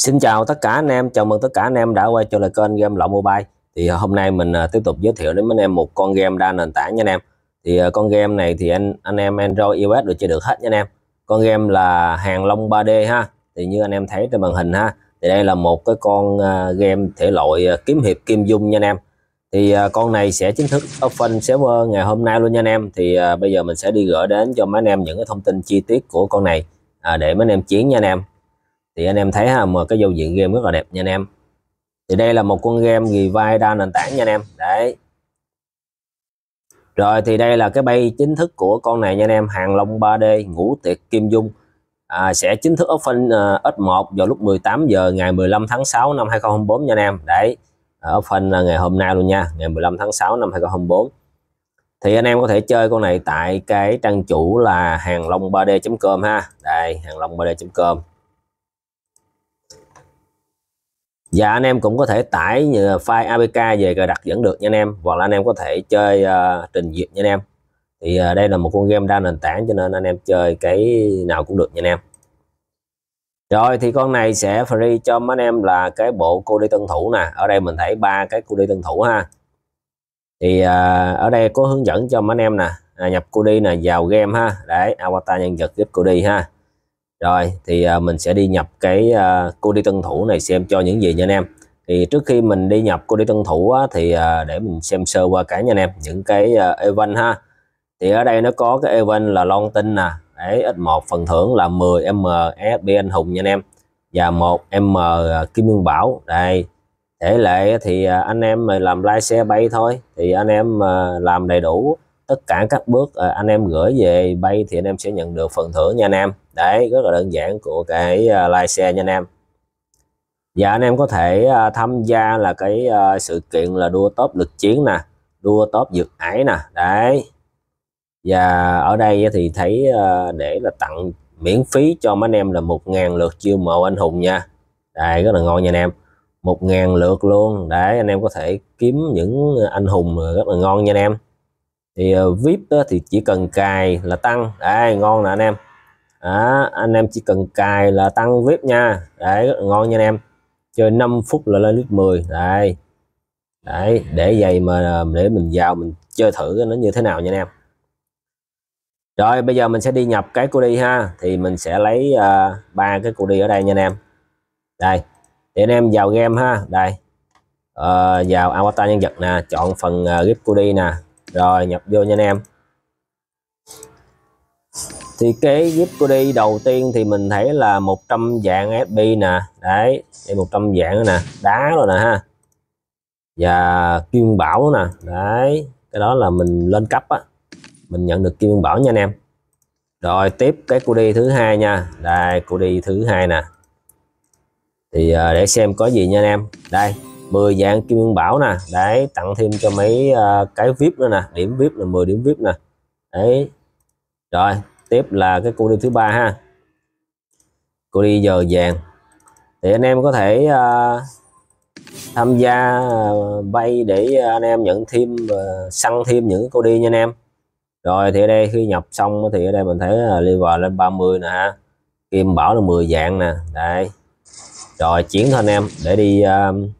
Xin chào tất cả anh em, chào mừng tất cả anh em đã quay trở lại kênh game lậu Mobile. Thì à, hôm nay mình à, tiếp tục giới thiệu đến anh em một con game đa nền tảng nha anh em. Thì à, con game này thì anh anh em Android iOS đều chơi được hết nha anh em. Con game là hàng Long 3D ha. Thì như anh em thấy trên màn hình ha, thì đây là một cái con game thể loại kiếm hiệp kim dung nha anh em. Thì con này sẽ chính thức open server ngày hôm nay luôn nha anh em. Thì bây giờ mình sẽ đi gửi đến cho mấy anh em những cái thông tin chi tiết của con này để mấy anh em chiến nha anh em thì anh em thấy ha mà cái giao diện game rất là đẹp nha anh em. Thì đây là một con game ghi vai đa nền tảng nha anh em. Đấy. Rồi thì đây là cái bay chính thức của con này nha anh em. Hàng long 3D ngũ tiệc kim dung. À, sẽ chính thức open uh, S1 vào lúc 18 giờ ngày 15 tháng 6 năm 2024 nha anh em. Đấy. Open là ngày hôm nay luôn nha ngày 15 tháng 6 năm 2024 thì anh em có thể chơi con này tại cái trang chủ là hàng long 3D.com ha. Đây hàng long 3D.com và anh em cũng có thể tải ờ, file APK về cài đặt vẫn được nha anh em. Hoặc là anh em có thể chơi uh, trình duyệt nha anh em. Thì uh, đây là một con game đa nền tảng cho nên anh em chơi cái nào cũng được nha anh em. Rồi thì con này sẽ free cho mấy anh em là cái bộ cô đi tân thủ nè. Ở đây mình thấy ba cái cô đi tân thủ ha. Thì uh, ở đây có hướng dẫn cho mấy anh em nè à, nhập cô đi nè vào game ha. Để avatar nhân vật giúp cô đi ha rồi thì à, mình sẽ đi nhập cái à, cô đi tân thủ này xem cho những gì nha anh em. Thì trước khi mình đi nhập cô đi tân thủ á, thì à, để mình xem sơ qua cái nha anh em những cái event ha. Thì ở đây nó có cái event là long tinh nè đấy x1 phần thưởng là 10 msb anh hùng nha anh em. Và 1 m kim nguyên bảo đây. Thể lệ thì anh em làm like xe bay thôi thì anh em làm đầy đủ tất cả các bước anh em gửi về bay thì anh em sẽ nhận được phần thưởng nha anh em đấy rất là đơn giản của cái like share nha anh em. Và anh em có thể ờ, tham gia là cái ờ, sự kiện là đua top lực chiến nè đua top vượt ải nè. Đấy. Và ở đây thì thấy ờ, để là tặng miễn phí cho mấy anh em là một ngàn lượt chiêu mộ anh hùng nha. Đây rất là ngon nha anh em. Một ngàn lượt luôn. Đấy anh em có thể kiếm những anh hùng rất là ngon nha anh em. Thì uh, vip thì chỉ cần cài là tăng. Đây ngon nè anh em đó, anh em chỉ cần cài là tăng vip nha. Đấy rất là ngon nha anh em. Chơi 5 phút là lên lít 10 đây đấy để vậy mà à, để mình vào mình chơi thử nó như thế nào nha anh em. Rồi bây giờ mình sẽ đi nhập cái cô đi ha. Thì mình sẽ lấy à, ba uh, cái cô đi ở đây nha anh em. Đây để anh em vào game ha. Đây. Uh, vào avatar nhân vật nè chọn phần uh, gift cô đi nè. Rồi nhập vô nha anh em thì cái zip của đi đầu tiên thì mình thấy là 100 dạng fb nè. Đấy đây 100 dạng nè. Đá rồi nè ha. Và kim bảo nè. Đấy cái đó là mình lên cấp á. Mình nhận được kim bảo nha anh em. Rồi tiếp cái cô đi thứ hai nha. Đây cô đi thứ hai nè. Thì à, để xem có gì nha anh em. Đây 10 dạng kim bảo nè. Đấy tặng thêm cho mấy uh, cái vip nữa nè. Điểm vip là 10 điểm vip nè. Đấy. Rồi tiếp là cái cô đi thứ ba ha. Cô đi giờ vàng. Thì anh em có thể uh, tham gia à, bay để anh em nhận thêm uh, săn thêm những cô đi nha anh em. Rồi thì ở đây khi nhập xong thì ở đây mình thấy uh, level lên 30 nè ha. Kim bảo là 10 dạng nè. Đây. Rồi chuyển thôi anh em để đi uh,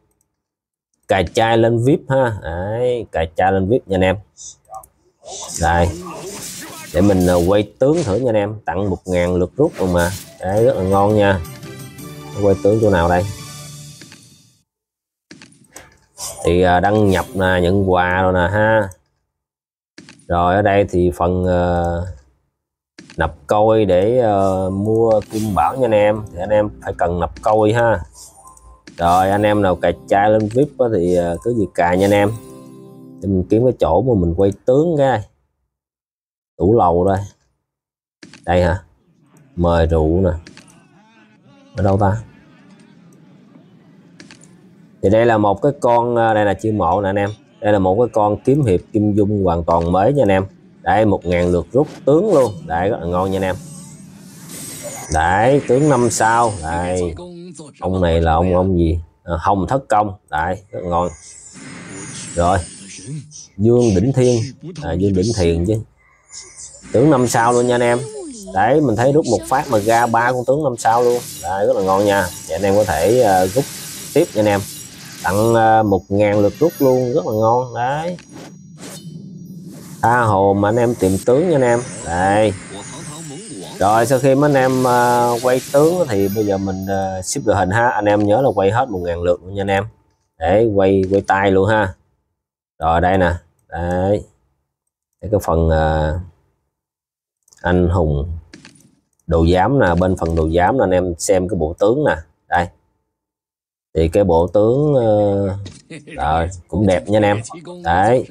cài chai lên vip ha. Đấy cài chai lên vip nha anh em. Đây để mình ờ, quay tướng thử nha anh em. Tặng một ngàn lượt rút luôn mà. Đấy rất là ngon nha. Quay tướng chỗ nào đây? Thì ờ, đăng nhập nè nhận quà rồi nè ha. Rồi ở đây thì phần uh, nập coi để uh, mua kim bảo nha anh em. Thì anh em phải cần nập coi ha. Rồi anh em nào cài chai lên vip thì uh, cứ gì cài nha anh em. Để mình kiếm cái chỗ mà mình quay tướng cái tủ lầu đây. Đây hả? Mời rượu nè. Ở đâu ta? Thì đây là một cái con à, đây là chiêu mộ nè anh em. Đây là một cái con kiếm hiệp kim dung hoàn toàn mới nha anh em. Đây một ngàn lượt rút tướng luôn. Đây rất là ngon nha anh em. Đấy tướng năm sao. Đây ông này là ông ông gì? À, hồng thất công. Đấy rất ngon. Rồi dương đỉnh thiên. À, dương đỉnh thiền chứ tướng năm sao luôn nha anh em. Đấy mình thấy rút một phát mà ra ba con tướng năm sao luôn. Đấy, rất là ngon nha. Vậy anh em có thể uh, rút tiếp nha anh em. Tặng uh, một ngàn lượt rút luôn rất là ngon. Đấy. Tha hồ mà anh em tìm tướng nha anh em. Đây. Rồi sau khi mấy anh em uh, quay tướng thì bây giờ mình uh, ship được hình ha. Anh em nhớ là quay hết một ngàn lượt luôn nha anh em. Để quay quay tay luôn ha. Rồi đây nè. Đấy. Cái phần uh, anh hùng đồ giám nè bên phần đồ giám là anh em xem cái bộ tướng nè. Đây. Thì cái bộ tướng uh, rồi cũng đẹp nha anh em. Đấy.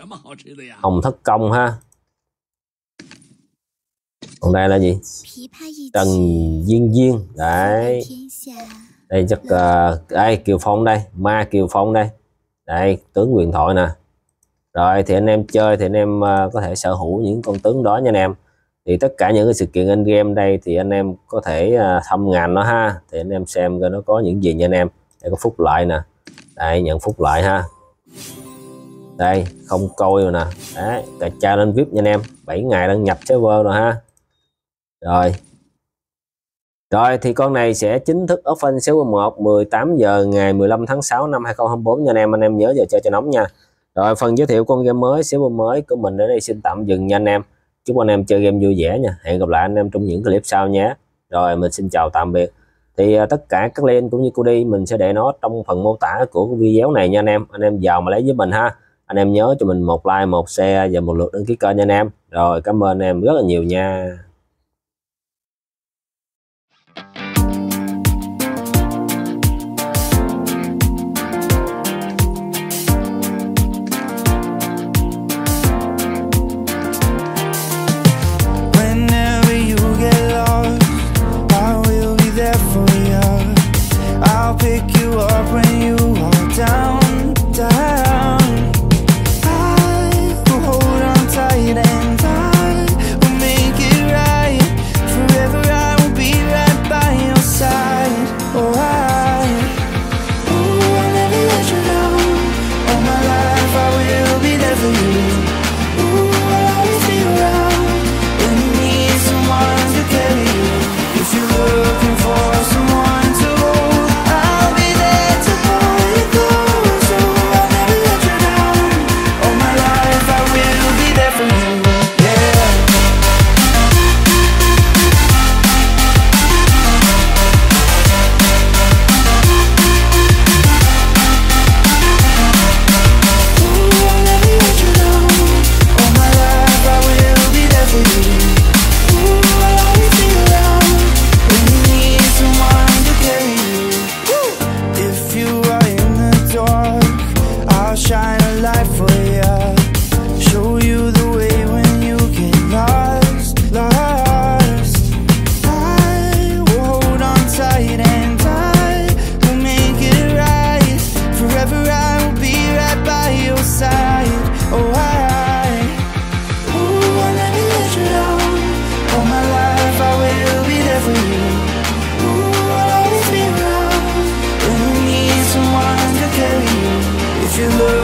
Hồng thất công ha. Còn đây là gì? Trần duyên duyên. Đấy. Đây chắc uh, đây kiều phong đây. Ma kiều phong đây. Đây tướng quyền thoại nè. Rồi thì anh em chơi thì anh em uh, có thể sở hữu những con tướng đó nha anh em thì tất cả những cái sự kiện anh game đây thì anh em có thể uh, thăm ngàn nó ha. Thì anh em xem coi nó có những gì nha anh em. Để có phúc lợi nè. Đây nhận phúc lợi ha. Đây không coi rồi nè. Đấy cà cha lên vip nha anh em. 7 ngày đang nhập server rồi ha. Rồi. Rồi thì con này sẽ chính thức open số 1 18 giờ ngày 15 tháng 6 năm 2024 nha anh em. Anh em nhớ giờ chơi cho nóng nha. Rồi phần giới thiệu con game mới server mới của mình ở đây xin tạm dừng nha anh em chúc anh em chơi game vui vẻ nha. Hẹn gặp lại anh em trong những clip sau nhé. Rồi, mình xin chào tạm biệt. Thì à, tất cả các link cũng như cô đi, mình sẽ để nó trong phần mô tả của video này nha anh em. Anh em vào mà lấy với mình ha. Anh em nhớ cho mình một like, một share và một lượt đăng ký kênh nha anh em. Rồi, cảm ơn anh em rất là nhiều nha. love.